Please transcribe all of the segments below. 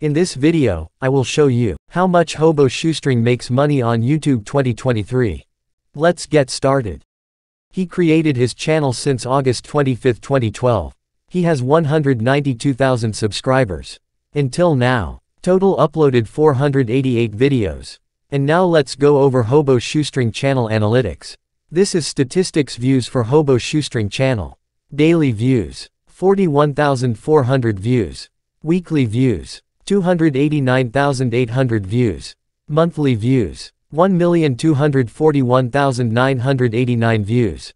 In this video, I will show you how much Hobo Shoestring makes money on YouTube 2023. Let's get started. He created his channel since August 25, 2012. He has 192,000 subscribers. Until now, total uploaded 488 videos. And now let's go over Hobo Shoestring channel analytics. This is statistics views for Hobo Shoestring channel. Daily views, 41,400 views. Weekly views, 289,800 views. Monthly views, 1,241,989 views.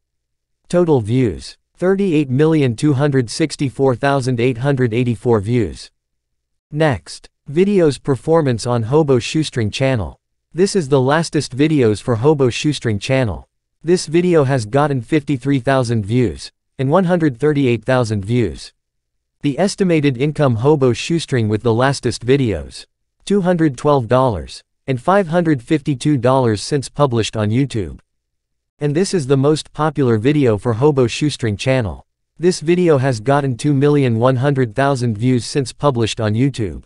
Total views, 38,264,884 views. Next, videos performance on Hobo Shoestring channel. This is the lastest videos for Hobo Shoestring channel. This video has gotten 53,000 views and 138,000 views. The estimated income Hobo Shoestring with the lastest videos. $212 and $552 since published on YouTube. And this is the most popular video for Hobo Shoestring channel. This video has gotten 2,100,000 views since published on YouTube.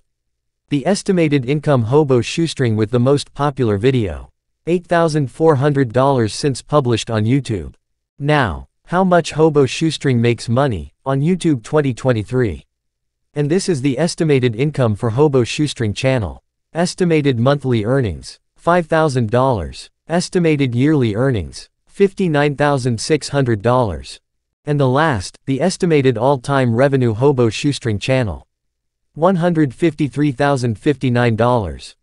The estimated income Hobo Shoestring with the most popular video. $8,400 since published on YouTube. Now, how much Hobo Shoestring makes money on YouTube 2023. And this is the estimated income for Hobo Shoestring channel. Estimated monthly earnings $5,000. Estimated yearly earnings $59,600. And the last, the estimated all-time revenue Hobo Shoestring channel $153,059.